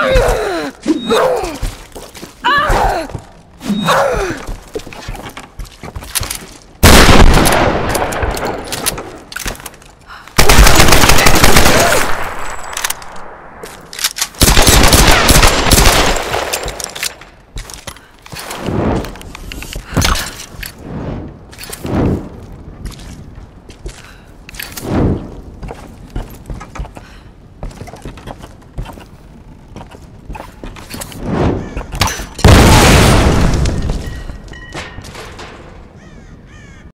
Ah! ah! ah!